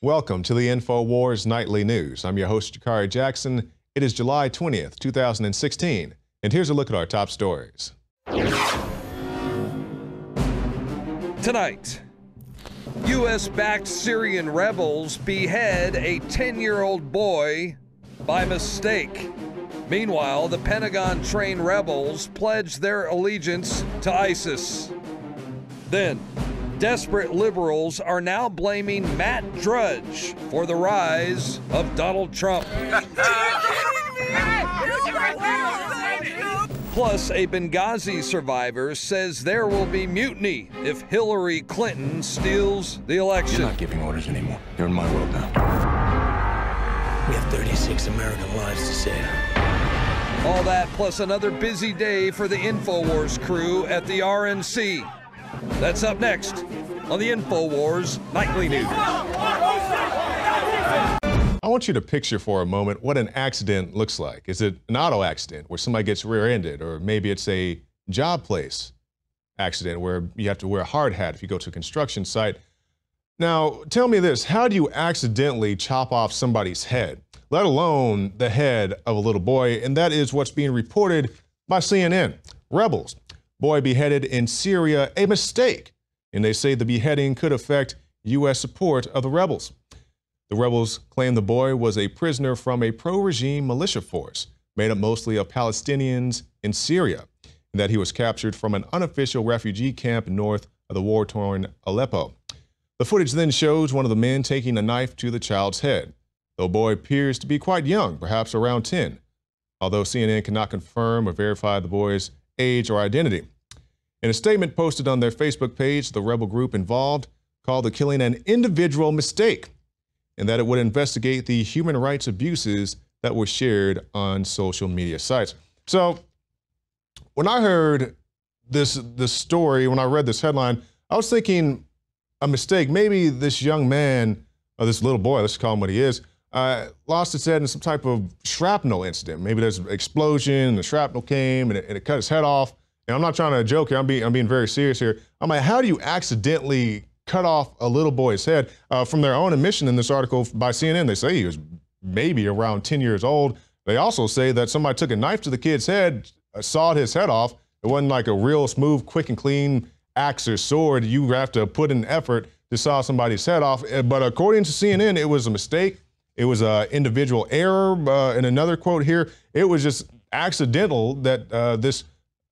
Welcome to the InfoWars Nightly News. I'm your host, Jakari Jackson. It is July 20th, 2016, and here's a look at our top stories. Tonight, U.S. backed Syrian rebels behead a 10 year old boy by mistake. Meanwhile, the Pentagon trained rebels pledge their allegiance to ISIS. Then, desperate liberals are now blaming Matt Drudge for the rise of Donald Trump. Plus, a Benghazi survivor says there will be mutiny if Hillary Clinton steals the election. You're not giving orders anymore. You're in my world now. We have 36 American lives to save. All that plus another busy day for the InfoWars crew at the RNC. That's up next on the InfoWars Nightly News. I want you to picture for a moment what an accident looks like. Is it an auto accident where somebody gets rear ended, or maybe it's a job place accident where you have to wear a hard hat if you go to a construction site? Now, tell me this how do you accidentally chop off somebody's head, let alone the head of a little boy? And that is what's being reported by CNN. Rebels boy beheaded in Syria a mistake, and they say the beheading could affect U.S. support of the rebels. The rebels claim the boy was a prisoner from a pro regime militia force made up mostly of Palestinians in Syria, and that he was captured from an unofficial refugee camp north of the war torn Aleppo. The footage then shows one of the men taking a knife to the child's head. The boy appears to be quite young, perhaps around 10, although CNN cannot confirm or verify the boy's age, or identity. In a statement posted on their Facebook page, the rebel group involved called the killing an individual mistake and that it would investigate the human rights abuses that were shared on social media sites. So, when I heard this this story, when I read this headline, I was thinking a mistake. Maybe this young man, or this little boy, let's call him what he is, uh, lost his head in some type of shrapnel incident. Maybe there's an explosion, and the shrapnel came and it, and it cut his head off. And I'm not trying to joke here. I'm being I'm being very serious here. I'm like, how do you accidentally cut off a little boy's head? Uh, from their own admission in this article by CNN, they say he was maybe around 10 years old. They also say that somebody took a knife to the kid's head, uh, sawed his head off. It wasn't like a real smooth, quick and clean axe or sword. You have to put in effort to saw somebody's head off. Uh, but according to CNN, it was a mistake. It was an individual error. Uh, in another quote here, it was just accidental that uh, this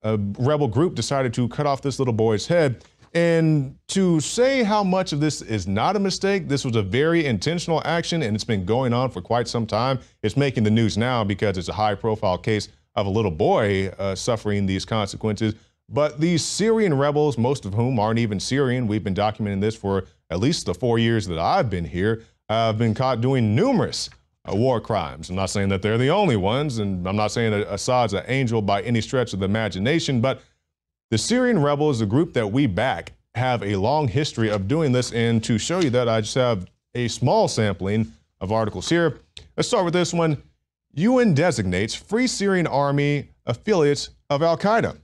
uh, rebel group decided to cut off this little boy's head. And to say how much of this is not a mistake, this was a very intentional action and it's been going on for quite some time. It's making the news now because it's a high profile case of a little boy uh, suffering these consequences. But these Syrian rebels, most of whom aren't even Syrian, we've been documenting this for at least the four years that I've been here, have been caught doing numerous uh, war crimes. I'm not saying that they're the only ones, and I'm not saying that Assad's an angel by any stretch of the imagination, but the Syrian rebels, the group that we back, have a long history of doing this. And to show you that, I just have a small sampling of articles here. Let's start with this one. UN designates Free Syrian Army affiliates of Al Qaeda.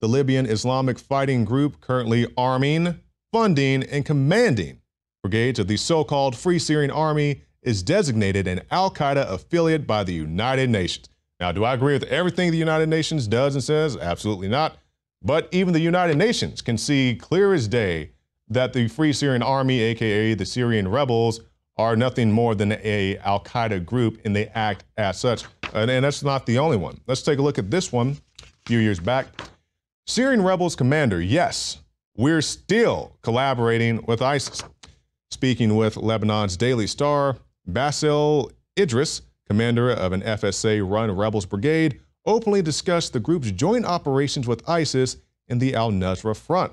The Libyan Islamic fighting group currently arming, funding, and commanding brigades of the so called Free Syrian Army is designated an Al Qaeda affiliate by the United Nations. Now, do I agree with everything the United Nations does and says? Absolutely not. But even the United Nations can see clear as day that the Free Syrian Army, aka the Syrian rebels, are nothing more than a Al Qaeda group, and they act as such. And, and that's not the only one. Let's take a look at this one. A few years back, Syrian rebels commander, yes, we're still collaborating with ISIS. Speaking with Lebanon's Daily Star, Basil Idris, commander of an FSA run Rebels Brigade, openly discussed the group's joint operations with ISIS in the al Nusra Front.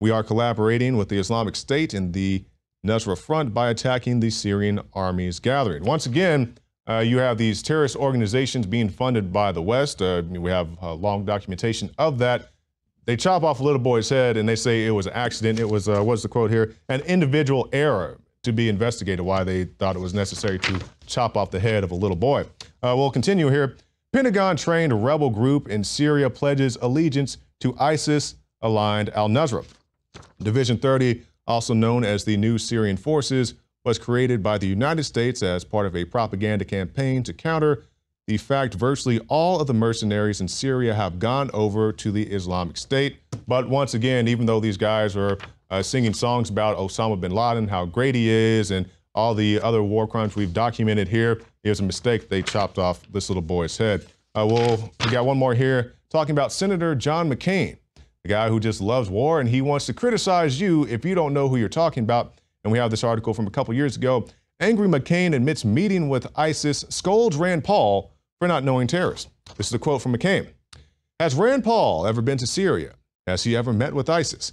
We are collaborating with the Islamic State in the Nusra Front by attacking the Syrian army's gathering. Once again, uh, you have these terrorist organizations being funded by the West. Uh, we have long documentation of that. They chop off a little boy's head and they say it was an accident. It was, uh, what's the quote here? An individual error to be investigated why they thought it was necessary to chop off the head of a little boy. Uh, we'll continue here. Pentagon trained rebel group in Syria pledges allegiance to ISIS aligned al Nusra. Division 30 also known as the New Syrian Forces, was created by the United States as part of a propaganda campaign to counter the fact virtually all of the mercenaries in Syria have gone over to the Islamic State. But once again, even though these guys are uh, singing songs about Osama bin Laden, how great he is, and all the other war crimes we've documented here, it was a mistake. They chopped off this little boy's head. Uh, we'll, we got one more here talking about Senator John McCain, the guy who just loves war, and he wants to criticize you if you don't know who you're talking about. And we have this article from a couple years ago. Angry McCain admits meeting with ISIS, scolds Rand Paul for not knowing terrorists. This is a quote from McCain. Has Rand Paul ever been to Syria? Has he ever met with ISIS?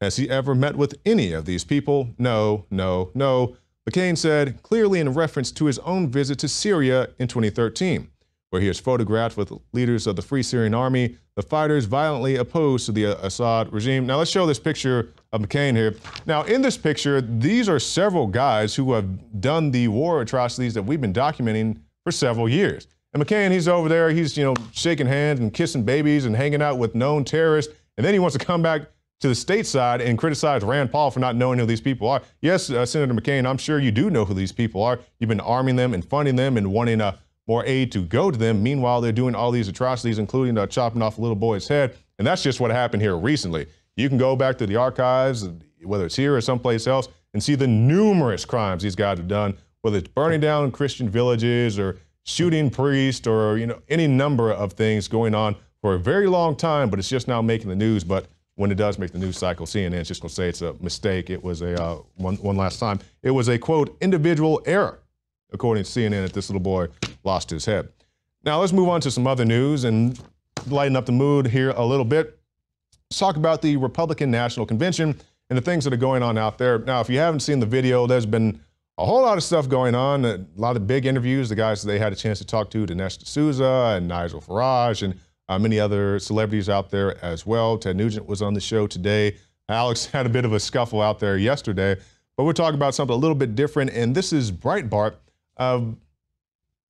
Has he ever met with any of these people? No, no, no. McCain said, clearly in reference to his own visit to Syria in 2013, where he was photographed with leaders of the Free Syrian Army, the fighters violently opposed to the Assad regime. Now let's show this picture of McCain here. Now in this picture, these are several guys who have done the war atrocities that we've been documenting for several years. And McCain, he's over there, he's, you know, shaking hands and kissing babies and hanging out with known terrorists. And then he wants to come back to the stateside and criticize Rand Paul for not knowing who these people are. Yes, uh, Senator McCain, I'm sure you do know who these people are. You've been arming them and funding them and wanting uh, more aid to go to them. Meanwhile, they're doing all these atrocities, including uh, chopping off a little boy's head. And that's just what happened here recently. You can go back to the archives, whether it's here or someplace else, and see the numerous crimes these guys have done, whether it's burning down Christian villages or shooting priest or you know any number of things going on for a very long time, but it's just now making the news. But when it does make the news cycle, CNN's just going to say it's a mistake. It was a uh, one one last time. It was a quote individual error, according to CNN. That this little boy lost his head. Now let's move on to some other news and lighten up the mood here a little bit. Let's talk about the Republican National Convention and the things that are going on out there. Now, if you haven't seen the video, there's been a whole lot of stuff going on. A lot of big interviews. The guys they had a chance to talk to, Dinesh D'Souza and Nigel Farage, and uh, many other celebrities out there as well. Ted Nugent was on the show today. Alex had a bit of a scuffle out there yesterday, but we're talking about something a little bit different. And this is Breitbart. Uh,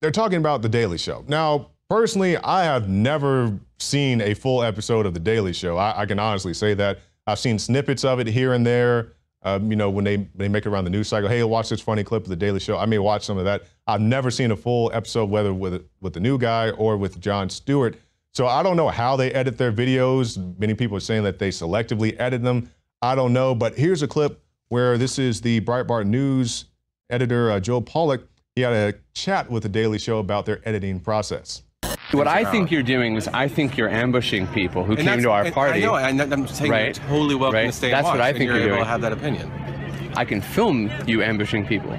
they're talking about The Daily Show. Now, personally, I have never seen a full episode of The Daily Show. I, I can honestly say that. I've seen snippets of it here and there. Um, you know, when they they make it around the news cycle, hey, watch this funny clip of the Daily Show. I may watch some of that. I've never seen a full episode, whether with with the new guy or with Jon Stewart. So I don't know how they edit their videos. Many people are saying that they selectively edit them. I don't know, but here's a clip where this is the Breitbart News editor uh, Joel Pollak. He had a chat with the Daily Show about their editing process. What I think you're doing is, I think you're ambushing people who And came to our party. I know, and I'm saying Right. you're totally welcome Right. to stay That's and watch. what I think you're you're able doing. to have that opinion. I can film you ambushing people.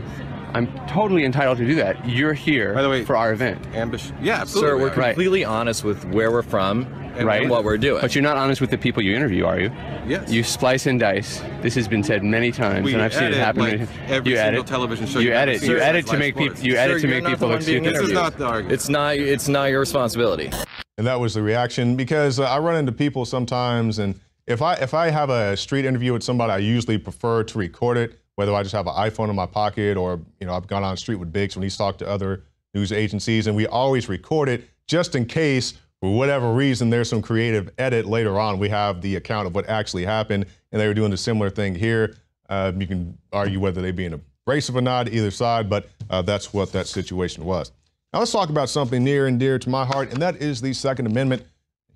I'm totally entitled to do that. You're here By the way, for our event, Ambush. Yeah, absolutely. Sir, we're. Right. completely honest with where we're from and, right? what we're doing. But you're not honest with the people you interview, are you? Yes. You splice and dice. This has been said many times, We and I've seen it edit, happen. like, every you single edit. television show You you've ever edit. seen You besides edit to live make people. sports. You Sir, edit to you're make not the people one look being stupid. This is not the argument. It's not. It's not your responsibility. And that was the reaction because uh, I run into people sometimes, and if I if I have a street interview with somebody, I usually prefer to record it, whether I just have an iPhone in my pocket or you know I've gone on the street with Biggs when he's talked to other news agencies, and we always record it just in case for whatever reason there's some creative edit later on. We have the account of what actually happened, and they were doing a similar thing here. Uh, you can argue whether they being abrasive or not, either side, but uh, that's what that situation was. Now let's talk about something near and dear to my heart, and that is the Second Amendment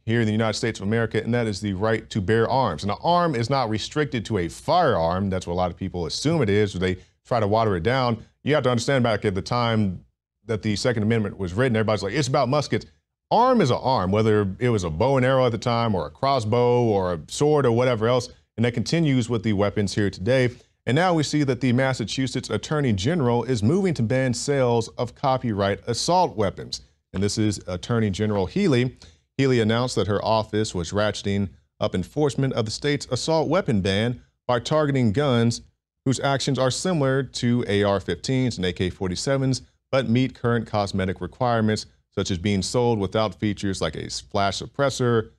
here in the United States of America, and that is the right to bear arms. And an arm is not restricted to a firearm. That's what a lot of people assume it is, they try to water it down. You have to understand back at the time that the Second Amendment was written, everybody's like, it's about muskets. Arm is an arm, whether it was a bow and arrow at the time, or a crossbow, or a sword, or whatever else. And that continues with the weapons here today. And now we see that the Massachusetts Attorney General is moving to ban sales of copyright assault weapons. And this is Attorney General Healey. Healey announced that her office was ratcheting up enforcement of the state's assault weapon ban by targeting guns whose actions are similar to AR 15s and AK 47s, but meet current cosmetic requirements, such as being sold without features like a flash suppressor,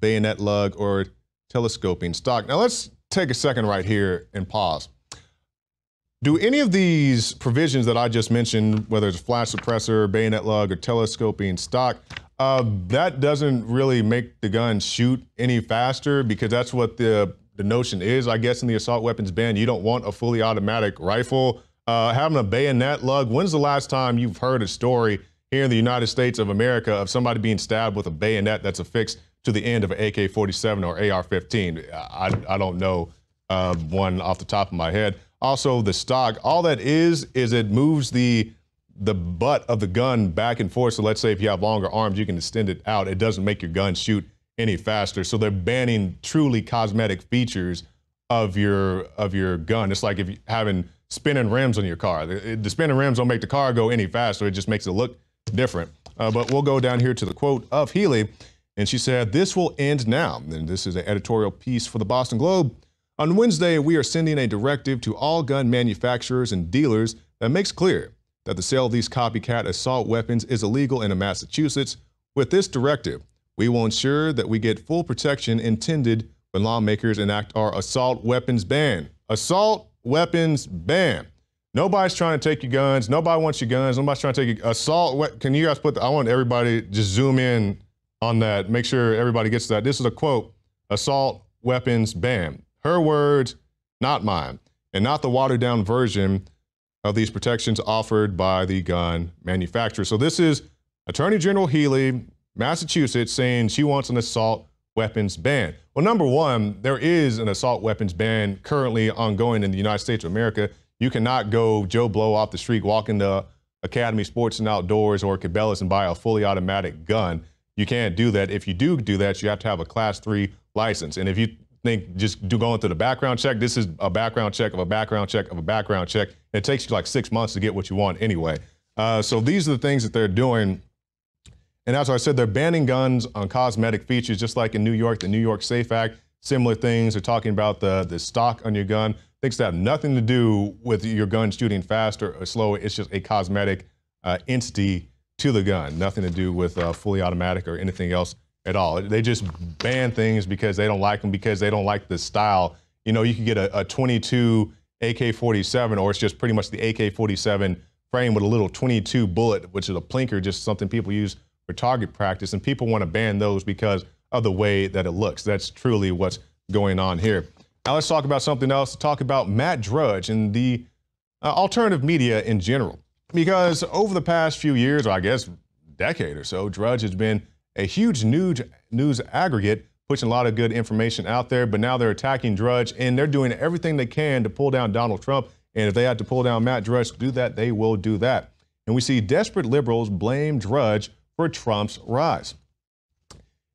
bayonet lug, or telescoping stock. Now, let's take a second right here and pause. Do any of these provisions that I just mentioned, whether it's a flash suppressor, bayonet lug, or telescoping stock, uh, that doesn't really make the gun shoot any faster because that's what the the notion is, I guess, in the assault weapons ban, you don't want a fully automatic rifle. Uh, having a bayonet lug. When's the last time you've heard a story here in the United States of America of somebody being stabbed with a bayonet that's affixed to the end of an AK-47 or AR-15? I, I don't know uh, one off the top of my head. Also, the stock. All that is is it moves the the butt of the gun back and forth. So let's say if you have longer arms, you can extend it out. It doesn't make your gun shoot any faster. So they're banning truly cosmetic features of your of your gun. It's like if you having spinning rims on your car. The, the spinning rims don't make the car go any faster. It just makes it look different. Uh, but we'll go down here to the quote of Healey, And she said, This will end now. And this is an editorial piece for the Boston Globe. On Wednesday, we are sending a directive to all gun manufacturers and dealers that makes clear that the sale of these copycat assault weapons is illegal in Massachusetts. With this directive, we will ensure that we get full protection intended when lawmakers enact our assault weapons ban. Assault weapons ban. Nobody's trying to take your guns. Nobody wants your guns. Nobody's trying to take your assault. Can you guys put? The, I want everybody just zoom in on that. Make sure everybody gets that. This is a quote: "Assault weapons ban." Her words, not mine, and not the watered down version of these protections offered by the gun manufacturer. So this is Attorney General Healey, Massachusetts, saying she wants an assault weapons ban. Well, number one, there is an assault weapons ban currently ongoing in the United States of America. You cannot go Joe Blow off the street, walk into Academy Sports and Outdoors or Cabela's and buy a fully automatic gun. You can't do that. If you do do that, you have to have a class three license. And if you think just do going through the background check, this is a background check of a background check of a background check. It takes you like six months to get what you want anyway. Uh, so these are the things that they're doing and as I said, they're banning guns on cosmetic features, just like in New York, the New York Safe Act. Similar things. They're talking about the, the stock on your gun. Things that have nothing to do with your gun shooting faster or slower. It's just a cosmetic uh, entity to the gun. Nothing to do with uh, fully automatic or anything else at all. They just ban things because they don't like them, because they don't like the style. You know, you could get a, a 22 AK-47, or it's just pretty much the AK-47 frame with a little 22 bullet, which is a plinker, just something people use for target practice, and people want to ban those because of the way that it looks. That's truly what's going on here. Now let's talk about something else. Talk about Matt Drudge and the uh, alternative media in general. Because over the past few years, or I guess decade or so, Drudge has been a huge news news aggregate, pushing a lot of good information out there. But now they're attacking Drudge, and they're doing everything they can to pull down Donald Trump. And if they had to pull down Matt Drudge to do that, they will do that. And we see desperate liberals blame Drudge for Trump's rise.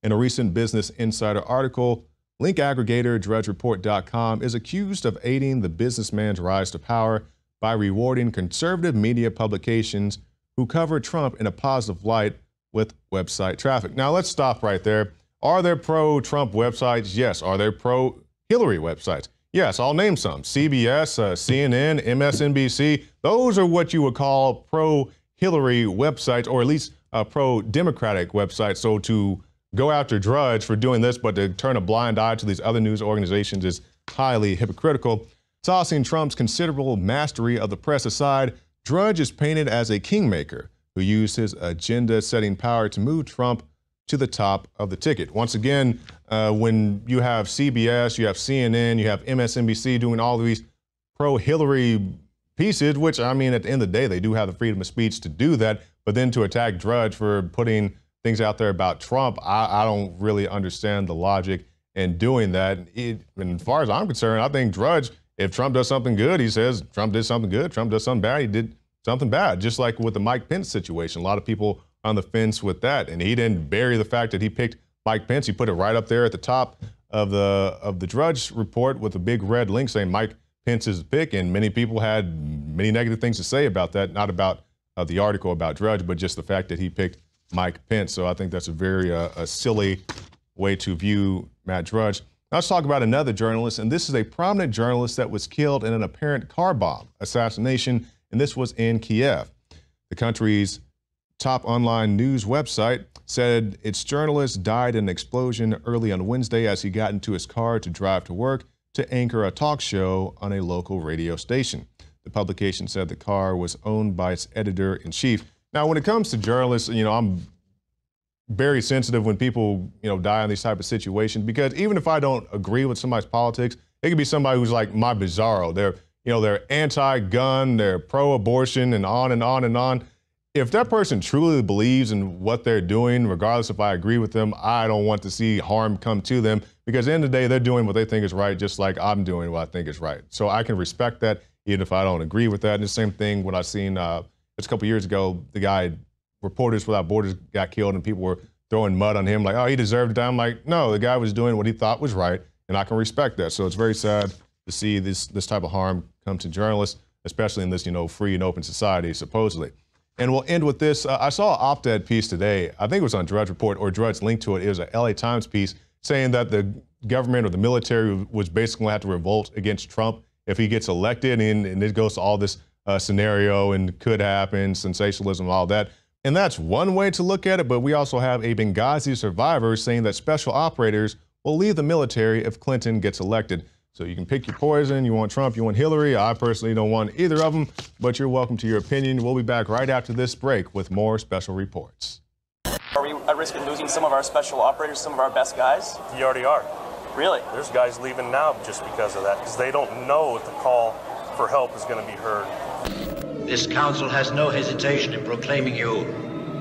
In a recent Business Insider article, link aggregator drudgereport.com is accused of aiding the businessman's rise to power by rewarding conservative media publications who cover Trump in a positive light with website traffic. Now, let's stop right there. Are there pro Trump websites? Yes. Are there pro Hillary websites? Yes, I'll name some CBS, uh, CNN, MSNBC. Those are what you would call pro Hillary websites, or at least uh, pro Democratic website. So to go after Drudge for doing this, but to turn a blind eye to these other news organizations is highly hypocritical. Tossing Trump's considerable mastery of the press aside, Drudge is painted as a kingmaker who used his agenda setting power to move Trump to the top of the ticket. Once again, uh, when you have CBS, you have CNN, you have MSNBC doing all these pro Hillary pieces, which I mean, at the end of the day, they do have the freedom of speech to do that. But then to attack Drudge for putting things out there about Trump, I, I don't really understand the logic in doing that. It, and as far as I'm concerned, I think Drudge, if Trump does something good, he says Trump did something good. Trump does something bad, he did something bad. Just like with the Mike Pence situation, a lot of people on the fence with that, and he didn't bury the fact that he picked Mike Pence. He put it right up there at the top of the of the Drudge report with a big red link saying Mike Pence's pick, and many people had many negative things to say about that, not about uh, the article about Drudge, but just the fact that he picked Mike Pence. So I think that's a very uh, a silly way to view Matt Drudge. Now let's talk about another journalist, and this is a prominent journalist that was killed in an apparent car bomb assassination, and this was in Kiev. The country's top online news website said its journalist died in an explosion early on Wednesday as he got into his car to drive to work to anchor a talk show on a local radio station. The publication said the car was owned by its editor in chief. Now, when it comes to journalists, you know, I'm very sensitive when people, you know, die in these type of situations because even if I don't agree with somebody's politics, it could be somebody who's like my bizarro. They're, you know, they're anti-gun, they're pro-abortion, and on and on and on. If that person truly believes in what they're doing, regardless if I agree with them, I don't want to see harm come to them because at the end of the day, they're doing what they think is right, just like I'm doing what I think is right. So I can respect that, even if I don't agree with that. And the same thing when I seen uh, just a couple years ago, the guy Reporters Without Borders got killed, and people were throwing mud on him, like, oh, he deserved it. I'm like, no, the guy was doing what he thought was right, and I can respect that. So it's very sad to see this this type of harm come to journalists, especially in this, you know, free and open society, supposedly. And we'll end with this. Uh, I saw an op-ed piece today. I think it was on Drudge Report or Drudge linked to it. It was a LA Times piece saying that the government or the military was basically going to have to revolt against Trump if he gets elected, and, and it goes to all this uh, scenario and could happen, sensationalism, all that. And that's one way to look at it, but we also have a Benghazi survivor saying that special operators will leave the military if Clinton gets elected. So you can pick your poison. You want Trump, you want Hillary. I personally don't want either of them, but you're welcome to your opinion. We'll be back right after this break with more special reports. Are we at risk of losing some of our special operators, some of our best guys? You already are. Really? There's guys leaving now just because of that, because they don't know if the call for help is going to be heard. This council has no hesitation in proclaiming you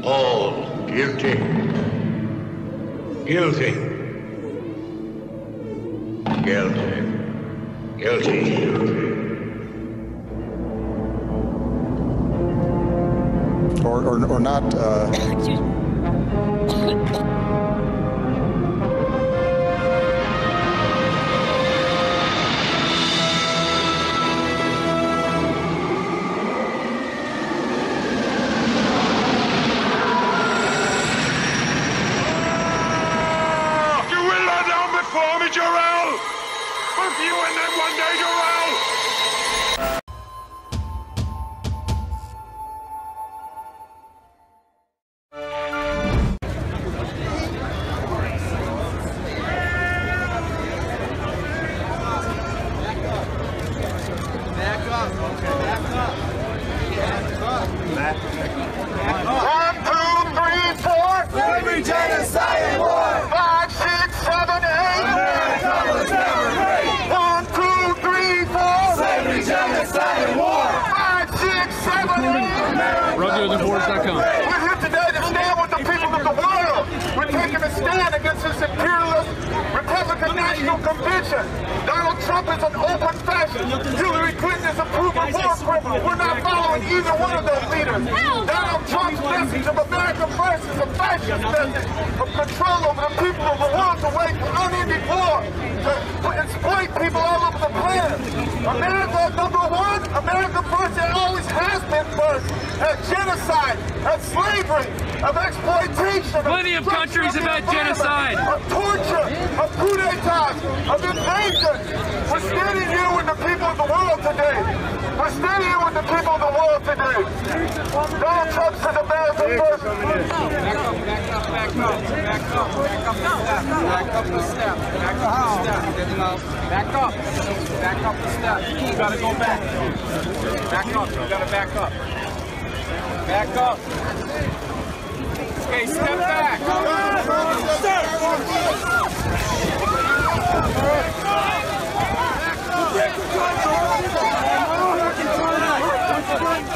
all guilty. Guilty. Guilty. Guilty. Or, or, or not. Uh... you and then one day you're We're here today to stand with the people of the world. We're taking a stand against this imperialist Republican National Convention. Donald Trump is an open fascist. Hillary Clinton is a proven war criminal. We're not following either one of those leaders. Donald Trump's message of America first is a fascist message of control over the people of the world to wage unending war, to exploit people all over the planet. America, number one, America first, it always has been first. At genocide, at slavery, of exploitation. Plenty of countries have had genocide. Of torture, of coup d'etat, of invasion. We're standing here with the people of the world today. We're still here with the people of the world today. Donald Trump said the barrels are first. Back up, back up, back up, back up, back up the step, back up the step, back up the step, back up, back up the step. You gotta go back. Back up, you gotta back up. Back up. Okay, step back. Step. Back up. Move!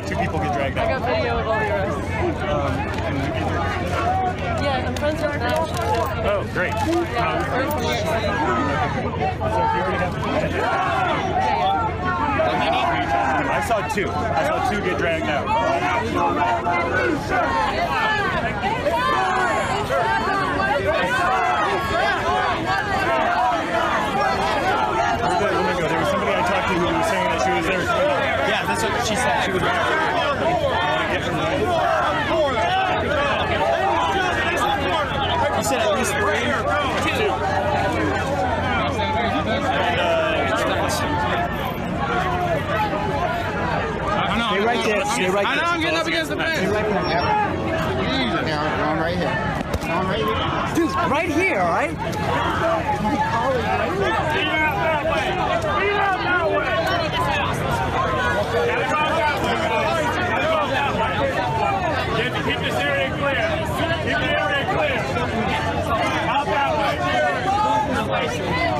Uh, two people get dragged out. I got video of all. Um, and? Yeah, I'm friends with Matt. Oh, great. Yeah, so if you already have. I saw two. I saw two get dragged out. That's what she said she was. You said at least three. They're right there. Right there. I know I'm getting up against the bench. Right there. I'm right here. Dude, right here, all right? Obrigado.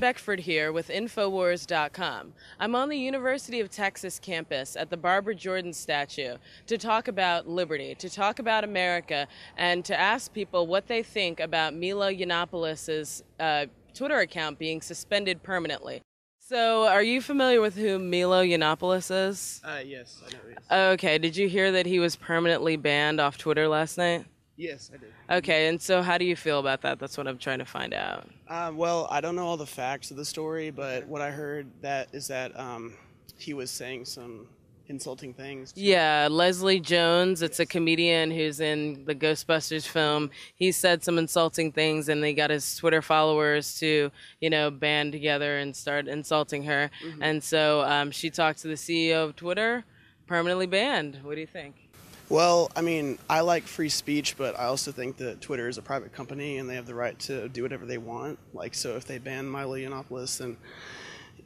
Beckford here with Infowars.com. I'm on the University of Texas campus at the Barbara Jordan statue to talk about liberty, to talk about America, and to ask people what they think about Milo Yiannopoulos' uh, Twitter account being suspended permanently. So, are you familiar with who Milo Yiannopoulos is? Uh, yes, I know. Yes. Okay, did you hear that he was permanently banned off Twitter last night? Yes, I did. Okay, and so how do you feel about that? That's what I'm trying to find out. Um, well, I don't know all the facts of the story, but what I heard that is that um, he was saying some insulting things. Yeah, Leslie Jones, it's a comedian who's in the Ghostbusters film. He said some insulting things and they got his Twitter followers to, you know, band together and start insulting her. Mhm. And so um, she talked to the CEO of Twitter, permanently banned. What do you think? Well, I mean, I like free speech, but I also think that Twitter is a private company and they have the right to do whatever they want. Like, so if they ban Milo Yiannopoulos, then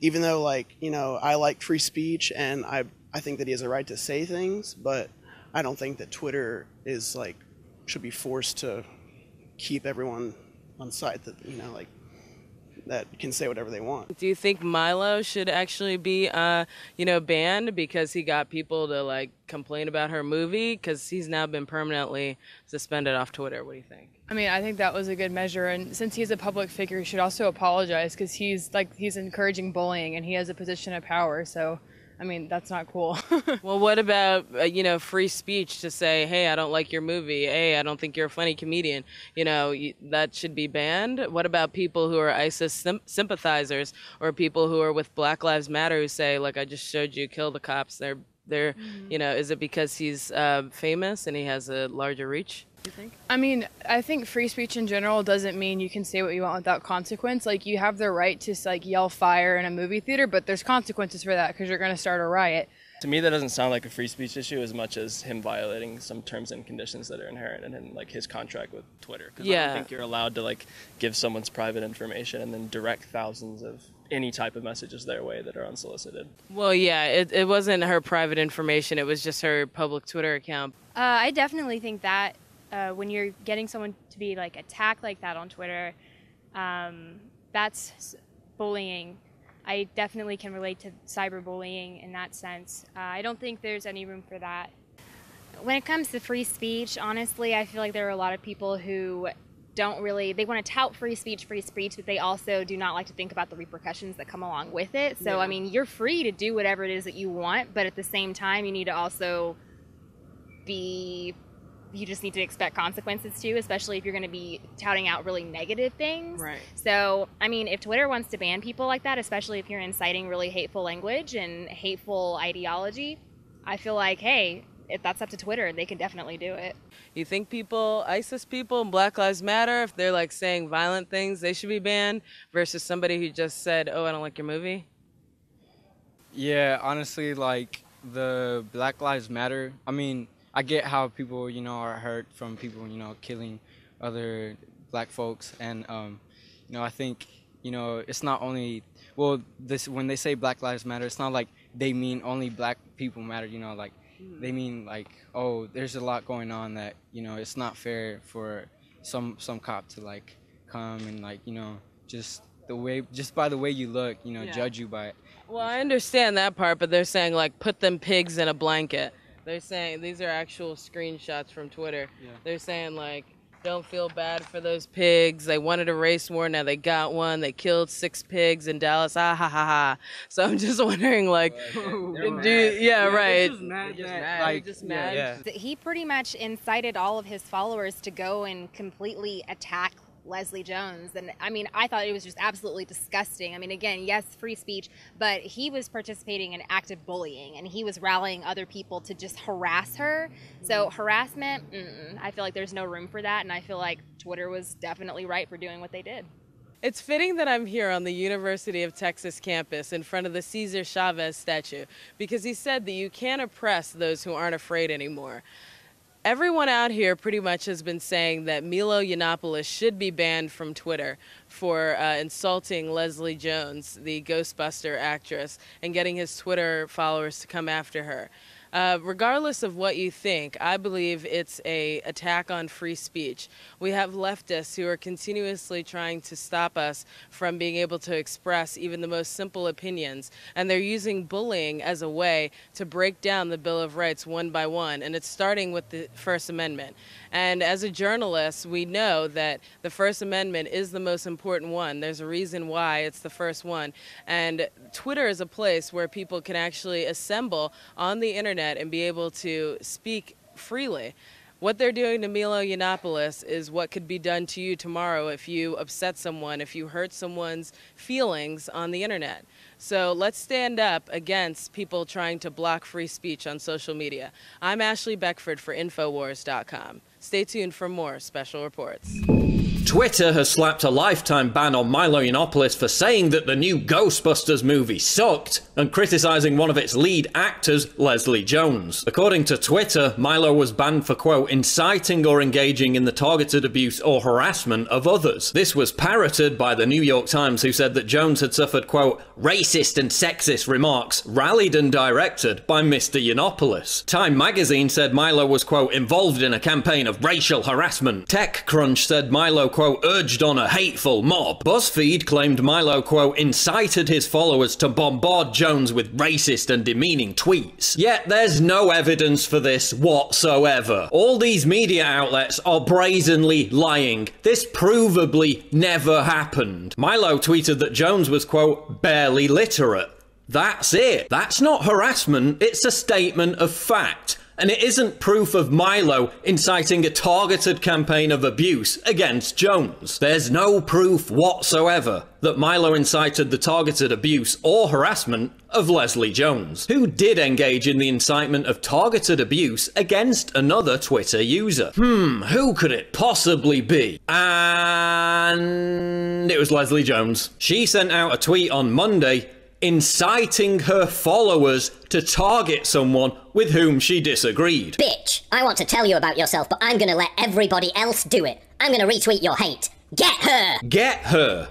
even though, like, you know, I like free speech and I, I think that he has a right to say things, but I don't think that Twitter is, like, should be forced to keep everyone on site that, you know, like, that can say whatever they want. Do you think Milo should actually be, uh, you know, banned because he got people to like complain about her movie? Because he's now been permanently suspended off Twitter. What do you think? I mean, I think that was a good measure, and since he's a public figure, he should also apologize because he's like he's encouraging bullying and he has a position of power. So, I mean, that's not cool. Well, what about uh, you know free speech to say, hey, I don't like your movie. Hey, I don't think you're a funny comedian. You know y that should be banned. What about people who are ISIS sym- sympathizers or people who are with Black Lives Matter who say, like I just showed you, kill the cops. They're they're you know, is it because he's uh, famous and he has a larger reach? You think? I mean, I think free speech in general doesn't mean you can say what you want without consequence. Like you have the right to like yell fire in a movie theater, but there's consequences for that because you're going to start a riot. To me, that doesn't sound like a free speech issue as much as him violating some terms and conditions that are inherent in him, like his contract with Twitter. 'Cause I Yeah. don't think you're allowed to like give someone's private information and then direct thousands of any type of messages their way that are unsolicited. Well, yeah, it, it wasn't her private information. It was just her public Twitter account. Uh, I definitely think that uh, when you're getting someone to be like attacked like that on Twitter, um, that's bullying. I definitely can relate to cyberbullying in that sense. Uh, I don't think there's any room for that. When it comes to free speech, honestly, I feel like there are a lot of people who don't really they want to tout free speech, free speech, but they also do not like to think about the repercussions that come along with it. So Yeah. I mean, you're free to do whatever it is that you want, but at the same time, you need to also be you just need to expect consequences too, especially if you're going to be touting out really negative things. Right. So, I mean, if Twitter wants to ban people like that, especially if you're inciting really hateful language and hateful ideology, I feel like, hey, if that's up to Twitter, and they can definitely do it. You think people, ISIS people, and Black Lives Matter, if they're like saying violent things, they should be banned versus somebody who just said, "Oh, I don't like your movie." Yeah, honestly, like the Black Lives Matter. I mean, I get how people, you know, are hurt from people, you know, killing other black folks, and um, you know, I think, you know, it's not only well, this when they say Black Lives Matter, it's not like they mean only black people matter. You know, like they mm. mean like, oh, there's a lot going on that you know, it's not fair for some some cop to like come and like you know just the way just by the way you look, you know, Yeah. judge you by it. Well, I understand that part, but they're saying like put them pigs in a blanket. They're saying these are actual screenshots from Twitter. Yeah. They're saying like don't feel bad for those pigs. They wanted a race war, now they got one. They killed six pigs in Dallas. Ah ha ha ha. So I'm just wondering like do yeah, right. Like, just mad. yeah. That He pretty much incited all of his followers to go and completely attack Leslie Jones. And I mean, I thought it was just absolutely disgusting. I mean, again, yes, free speech, but he was participating in active bullying and he was rallying other people to just harass her. So, mm-hmm. harassment, mm-mm, I feel like there's no room for that. And I feel like Twitter was definitely right for doing what they did. It's fitting that I'm here on the University of Texas campus in front of the Cesar Chavez statue because he said that you can't oppress those who aren't afraid anymore. Everyone out here pretty much has been saying that Milo Yiannopoulos should be banned from Twitter for uh, insulting Leslie Jones, the Ghostbuster actress, and getting his Twitter followers to come after her. Uh, regardless of what you think, I believe it's a attack on free speech. We have leftists who are continuously trying to stop us from being able to express even the most simple opinions, and they're using bullying as a way to break down the Bill of Rights one by one, and it's starting with the First Amendment. And as a journalist, we know that the First Amendment is the most important one. There's a reason why it's the first one. And Twitter is a place where people can actually assemble on the internet and be able to speak freely. What they're doing to Milo Yiannopoulos is what could be done to you tomorrow if you upset someone, if you hurt someone's feelings on the internet. So let's stand up against people trying to block free speech on social media. I'm Ashley Beckford for Infowars.com. Stay tuned for more special reports. Twitter has slapped a lifetime ban on Milo Yiannopoulos for saying that the new Ghostbusters movie sucked and criticizing one of its lead actors, Leslie Jones. According to Twitter, Milo was banned for, quote, inciting or engaging in the targeted abuse or harassment of others. This was parroted by the New York Times, who said that Jones had suffered, quote, racist and sexist remarks rallied and directed by Mr. Yiannopoulos. Time magazine said Milo was, quote, involved in a campaign of racial harassment. TechCrunch said Milo, quote, urged on a hateful mob. BuzzFeed claimed Milo, quote, incited his followers to bombard Jones with racist and demeaning tweets. Yet there's no evidence for this whatsoever. All these media outlets are brazenly lying. This provably never happened. Milo tweeted that Jones was, quote, barely literate. That's it. That's not harassment, it's a statement of fact. And it isn't proof of Milo inciting a targeted campaign of abuse against Jones. There's no proof whatsoever that Milo incited the targeted abuse or harassment of Leslie Jones, who did engage in the incitement of targeted abuse against another Twitter user. Hmm, who could it possibly be? And it was Leslie Jones. She sent out a tweet on Monday inciting her followers to target someone with whom she disagreed. Bitch, I want to tell you about yourself, but I'm gonna let everybody else do it. I'm gonna retweet your hate. Get her! Get her!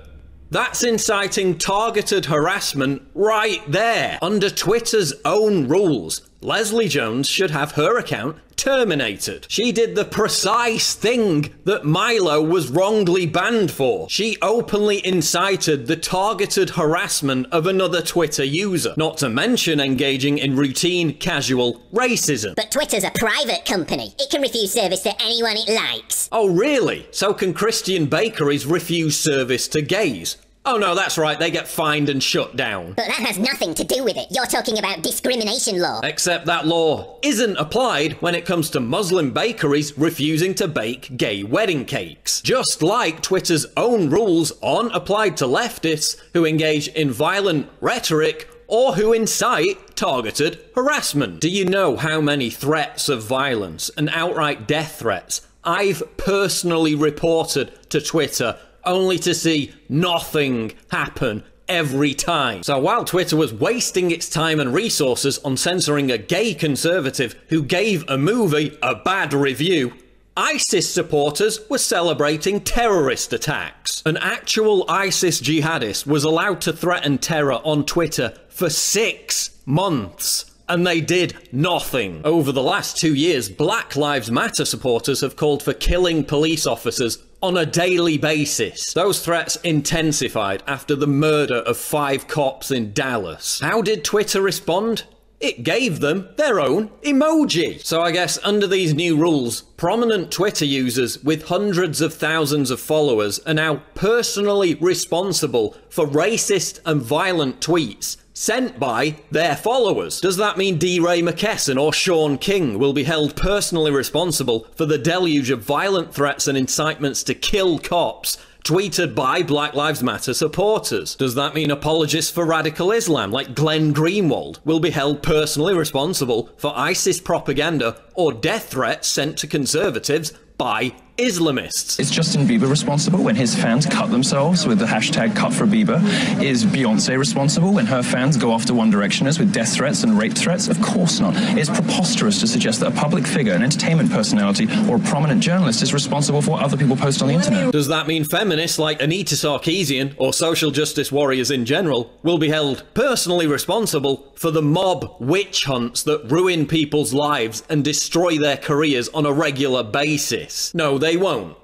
That's inciting targeted harassment right there. Under Twitter's own rules, Leslie Jones should have her account terminated. She did the precise thing that Milo was wrongly banned for. She openly incited the targeted harassment of another Twitter user, not to mention engaging in routine, casual racism. But Twitter's a private company. It can refuse service to anyone it likes. Oh, really? So can Christian bakeries refuse service to gays? Oh no, that's right, they get fined and shut down. But that has nothing to do with it. You're talking about discrimination law. Except that law isn't applied when it comes to Muslim bakeries refusing to bake gay wedding cakes. Just like Twitter's own rules aren't applied to leftists who engage in violent rhetoric or who incite targeted harassment. Do you know how many threats of violence and outright death threats I've personally reported to Twitter only to see nothing happen every time. So while Twitter was wasting its time and resources on censoring a gay conservative who gave a movie a bad review, ISIS supporters were celebrating terrorist attacks. An actual ISIS jihadist was allowed to threaten terror on Twitter for six months and they did nothing. Over the last two years, Black Lives Matter supporters have called for killing police officers on a daily basis. Those threats intensified after the murder of five cops in Dallas. How did Twitter respond? It gave them their own emoji. So I guess under these new rules, prominent Twitter users with hundreds of thousands of followers are now personally responsible for racist and violent tweets sent by their followers. Does that mean DeRay Mckesson or Shaun King will be held personally responsible for the deluge of violent threats and incitements to kill cops tweeted by Black Lives Matter supporters? Does that mean apologists for radical Islam like Glenn Greenwald will be held personally responsible for ISIS propaganda or death threats sent to conservatives by Islamists. Is Justin Bieber responsible when his fans cut themselves with the hashtag cut for Bieber? Is Beyonce responsible when her fans go after One Directioners with death threats and rape threats? Of course not. It's preposterous to suggest that a public figure, an entertainment personality, or a prominent journalist is responsible for what other people post on the internet. Does that mean feminists like Anita Sarkeesian or social justice warriors in general will be held personally responsible for the mob witch hunts that ruin people's lives and destroy their careers on a regular basis? No, they won't.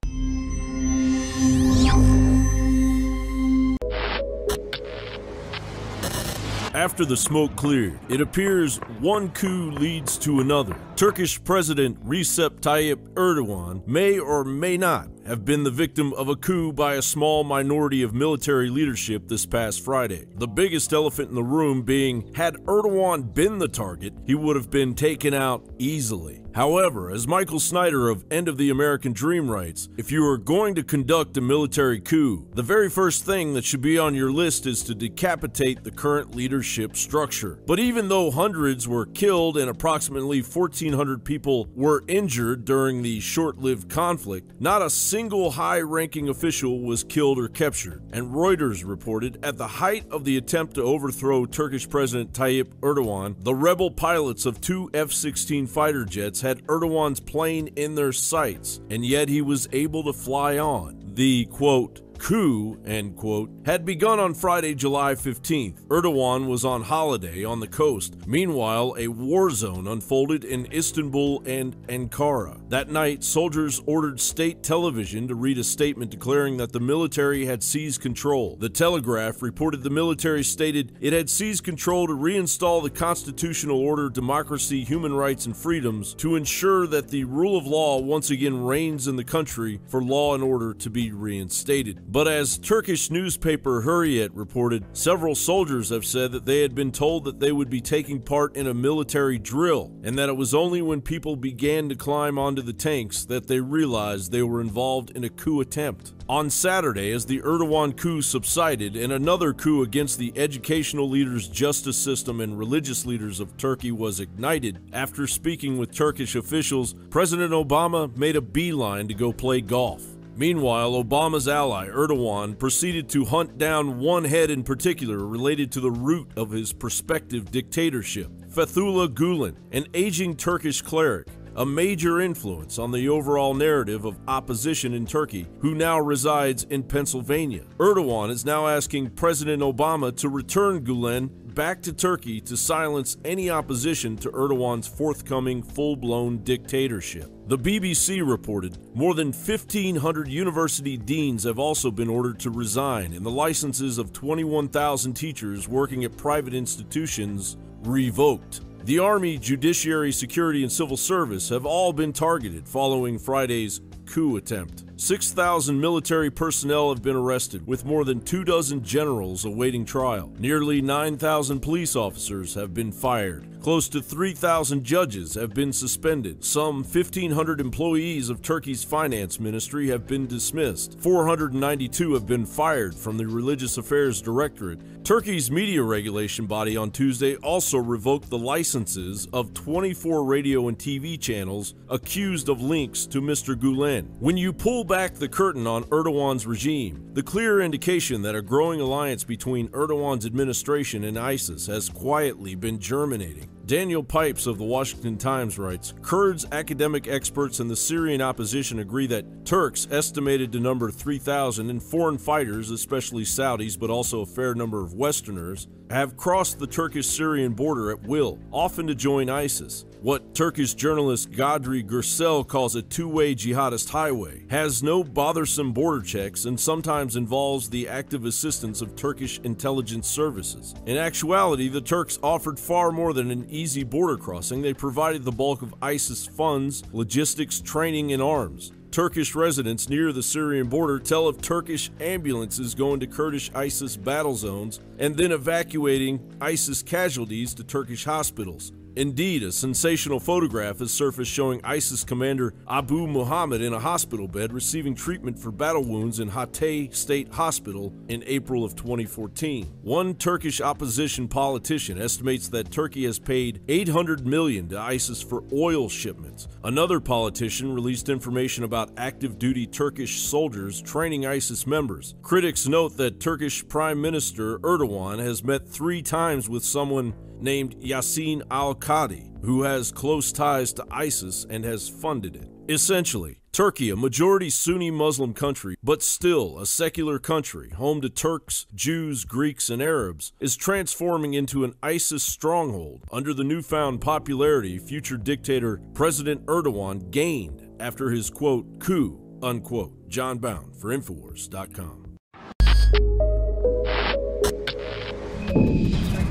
After the smoke cleared, it appears one coup leads to another. Turkish President Recep Tayyip Erdogan may or may not have been the victim of a coup by a small minority of military leadership this past Friday. The biggest elephant in the room being had Erdogan been the target, he would have been taken out easily. However, as Michael Snyder of End of the American Dream writes, if you are going to conduct a military coup, the very first thing that should be on your list is to decapitate the current leadership structure. But even though hundreds were killed and approximately 1,400 people were injured during the short lived conflict, not a single high ranking official was killed or captured. And Reuters reported at the height of the attempt to overthrow Turkish President Tayyip Erdogan, the rebel pilots of two F 16 fighter jets had Erdogan's plane in their sights, and yet he was able to fly on. The quote, coup, end quote, had begun on Friday, July 15th. Erdogan was on holiday on the coast. Meanwhile, a war zone unfolded in Istanbul and Ankara. That night, soldiers ordered state television to read a statement declaring that the military had seized control. The Telegraph reported the military stated it had seized control to reinstall the constitutional order, democracy, human rights, and freedoms to ensure that the rule of law once again reigns in the country for law and order to be reinstated. But as Turkish newspaper Hurriyet reported, several soldiers have said that they had been told that they would be taking part in a military drill, and that it was only when people began to climb onto the tanks that they realized they were involved in a coup attempt. On Saturday, as the Erdogan coup subsided and another coup against the educational leaders, justice system, and religious leaders of Turkey was ignited, after speaking with Turkish officials, President Obama made a beeline to go play golf. Meanwhile, Obama's ally, Erdogan, proceeded to hunt down one head in particular related to the root of his prospective dictatorship Fethullah Gulen, an aging Turkish cleric, a major influence on the overall narrative of opposition in Turkey, who now resides in Pennsylvania. Erdogan is now asking President Obama to return Gulen back to Turkey to silence any opposition to Erdogan's forthcoming full blown dictatorship. The BBC reported more than 1,500 university deans have also been ordered to resign, and the licenses of 21,000 teachers working at private institutions revoked. The Army, Judiciary, Security, and Civil Service have all been targeted following Friday's coup attempt. 6,000 military personnel have been arrested, with more than two dozen generals awaiting trial. Nearly 9,000 police officers have been fired. Close to 3,000 judges have been suspended. Some 1,500 employees of Turkey's finance ministry have been dismissed. 492 have been fired from the Religious Affairs Directorate. Turkey's media regulation body on Tuesday also revoked the licenses of 24 radio and TV channels accused of links to Mr. Gulen. When you pull back the curtain on Erdogan's regime, the clear indication that a growing alliance between Erdogan's administration and ISIS has quietly been germinating. Daniel Pipes of the Washington Times writes Kurds, academic experts, and the Syrian opposition agree that Turks, estimated to number 3,000, and foreign fighters, especially Saudis, but also a fair number of Westerners, have crossed the Turkish Syrian border at will, often to join ISIS. What Turkish journalist Kadri Gürsel calls a two way jihadist highway has no bothersome border checks and sometimes involves the active assistance of Turkish intelligence services. In actuality, the Turks offered far more than an easy border crossing, they provided the bulk of ISIS funds, logistics, training, and arms. Turkish residents near the Syrian border tell of Turkish ambulances going to Kurdish ISIS battle zones and then evacuating ISIS casualties to Turkish hospitals. Indeed, a sensational photograph has surfaced showing ISIS commander Abu Muhammad in a hospital bed receiving treatment for battle wounds in Hatay State Hospital in April of 2014. One Turkish opposition politician estimates that Turkey has paid 800 million to ISIS for oil shipments. Another politician released information about active duty Turkish soldiers training ISIS members. Critics note that Turkish Prime Minister Erdogan has met three times with someone named Yassin al Qadi, who has close ties to ISIS and has funded it. Essentially, Turkey, a majority Sunni Muslim country, but still a secular country, home to Turks, Jews, Greeks, and Arabs, is transforming into an ISIS stronghold under the newfound popularity future dictator President Erdogan gained after his quote coup, unquote. Jon Bowne for Infowars.com.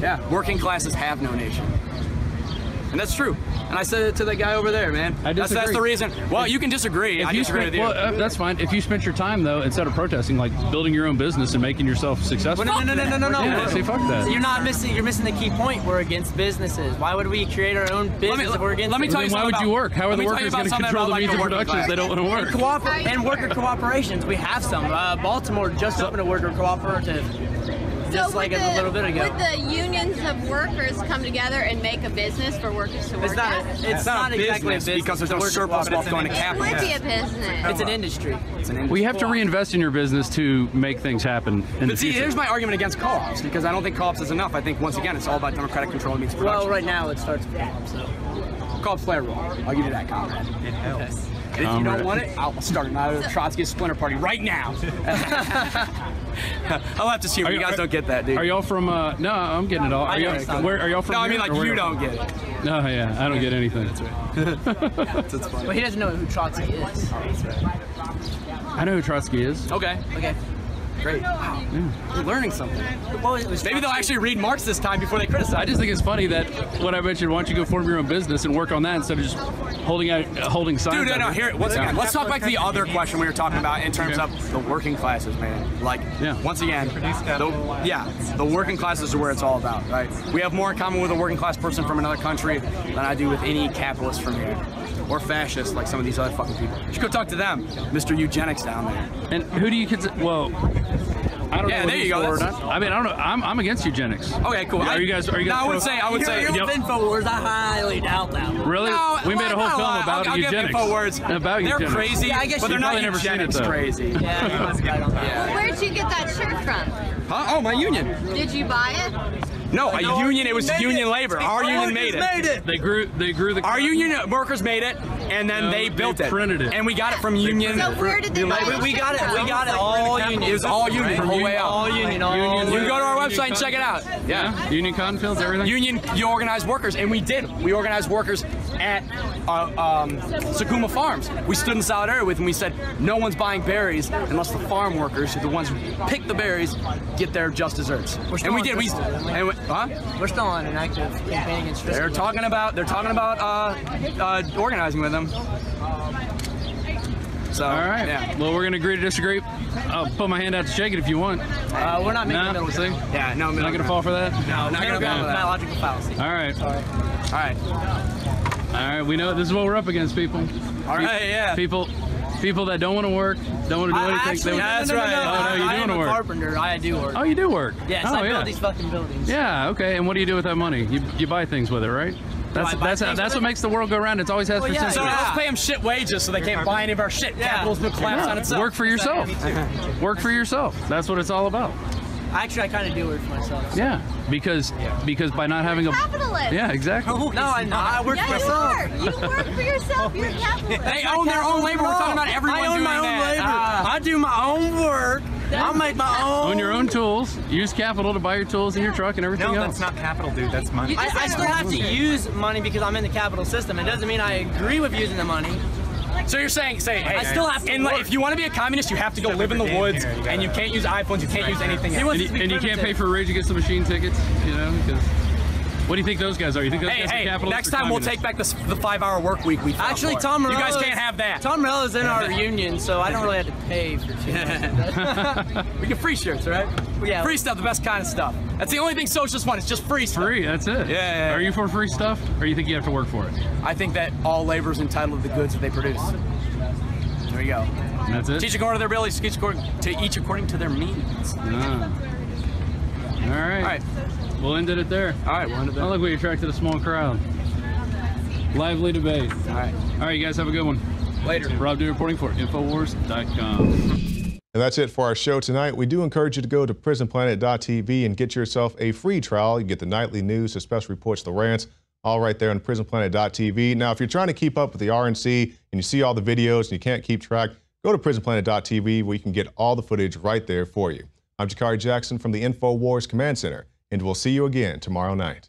Yeah, working classes have no nation. And that's true. And I said it to the guy over there, man. I disagree. that's the reason. Well, you can disagree. If I you disagree spent, with you. well, uh, that's fine. If you spent your time though, instead of protesting, like building your own business and making yourself successful. Well, no, no, no, no, no, no. Yeah, say fuck that. You're not missing. You're missing the key point. We're against businesses. Why would we create our own business if we're against? let me tell you why would you work? How are the workers going to control the means of production if they don't want to work? And, cooper- and worker cooperations, we have some. Uh, Baltimore just opened a worker cooperative, just like would a little bit ago. Would the unions of workers come together and make a business for workers to work It's not. at? It's, not, exactly a business because there's no surplus wealth going to It capital. would be a business. It's an industry. It's an industry. We have to reinvest in your business to make things happen in the But see, future. here's my argument against co-ops because I don't think co-ops is enough. I think once again, it's all about democratic control of means production. Well, right now it starts with co-ops. So. Co-ops play a role. I'll give you that, comrade. It helps. And if you don't um, want it, I'll start another Trotskyist splinter party right now. I'll have to see if Are you you- guys are- don't get that, dude. Are y'all from? Uh, no, I'm getting it all. Are I y'all, where are y'all from? No, I mean like you don't get it. No, yeah, I don't get anything. That's right. But he doesn't know who Trotsky is. I know who Trotsky is. Okay. Okay. Great. Wow. You're learning something. Maybe they'll actually read Marx this time before they criticize. I just think it's funny that what I mentioned. Why don't you go form your own business and work on that instead of just holding out, uh, holding signs? Dude, no, out no, here, once Yeah. again, let's talk back to the other question we were talking about in terms Okay. of the working classes, man. Like, yeah. once again, the, yeah, the working classes are where it's all about, right? We have more in common with a working class person from another country than I do with any capitalist from here. Or fascist, like some of these other fucking people. You should go talk to them, Mr. Eugenics down there. And who do you consider? Well, I don't Yeah, know. what there you go, or not. I mean, I don't know. I'm, I'm against eugenics. Okay, cool. Are you guys? Are you guys? No, I would say- I would say- You're, you're Yep. with Infowars. I highly doubt that. Really? No, we made a whole film no, about I'll, I'll give eugenics. Infowars. About They're eugenics. crazy, Yeah, I guess but they're not probably never seen it, eugenics though. crazy. Yeah, you must be. I don't. Yeah. Where'd you get that shirt from? Huh? Oh, my union. Did you buy it? No, a No, union. It was union it. labor. Our Our union made it. made it. They grew. They grew the. Our union workers made it, and then No, they they built it. printed it. and we got it from union. So where did they buy We, the we got it. We got it all union. It was all union, the whole way All out. union. All Union. You can go to our website and check it out. Yeah. Yeah. Union cotton fields, everything. Union, you organized workers, and we did. We organized workers at uh, um, Sakuma Farms. We stood in solidarity with them. We said, no one's buying berries unless the farm workers, who the ones who pick the berries, get their just desserts. And we did. We, this. and we, huh? We're still on an active campaign against They're talking about. They're talking about uh, uh, organizing with them. So, All right. Yeah. Well, we're gonna agree to disagree. I'll put my hand out to shake it if you want. Uh, we're not making Nah, middle see? ground. Yeah. No. Not gonna fall for that. No. Not gonna fall for go is that. biological fallacy. All right. All right. All right. We know this is what we're up against, people. All right. Yeah. People, people that don't want to work, don't want to do I anything. actually, they, that's no, no, right. Oh, no, you I do wanna a work. carpenter. I do work. Oh, you do work. Yes, oh, I build yeah. these fucking buildings. Yeah. Okay. And what do you do with that money? You, you buy things with it, right? That's I that's that's what makes the world go round. It's always has Well, yeah, So let's pay them shit wages so they can't buy any of our shit. Yeah. Capitalism will collapse Yeah, on itself. Work for yourself. work for yourself. That's what it's all about. Actually, I kind of do work for myself. Yeah, because because by not having a Capitalist. yeah, exactly. No, I'm not. I work Yeah, for you myself. are. You work for yourself. You're a capitalist. They own their own labor. We're talking about everyone I own doing my own that. labor. Ah. I do my own work. I'll make my own. Own your own tools. Use capital to buy your tools and your truck and everything No, else. that's not capital, dude. That's money. I, I still have to use money because I'm in the capital system. It doesn't mean I agree with using the money. So you're saying, say, hey, I still have to and like, work. if you want to be a communist, you have to go live in the woods, and you can't use iPhones, you can't use anything else. and to you, and you can't pay for Rage Against the Machine tickets, you know, because What do you think those guys are? You think those Hey, guys hey, are capitalists next or time we'll take back the, the five-hour work week we Actually, for. Tom Morello. You guys can't have that. Tom Morello is in our union, so I don't really have to pay for shit. we get free shirts, right? Yeah. Free stuff, the best kind of stuff. That's the only thing socialists want. It's just free stuff. Free, that's it. Yeah, yeah, Are you for free stuff, or do you think you have to work for it? I think that all labor is entitled to the goods that they produce. There you go. That's it. Teach according to their abilities, teach according to each according to their means. Ah. All right. All right. We'll end it there. All right, we'll end it there. Oh, look, we attracted a small crowd. Lively debate. All right. All right, you guys have a good one. Later. Rob Dew reporting for Infowars.com. And that's it for our show tonight. We do encourage you to go to prisonplanet.tv and get yourself a free trial. You get the nightly news, the special reports, the rants, all right there on prisonplanet.tv. Now, if you're trying to keep up with the RNC and you see all the videos and you can't keep track, go to prisonplanet.tv where you can get all the footage right there for you. I'm Jakari Jackson from the InfoWars Command Center, and we'll see you again tomorrow night.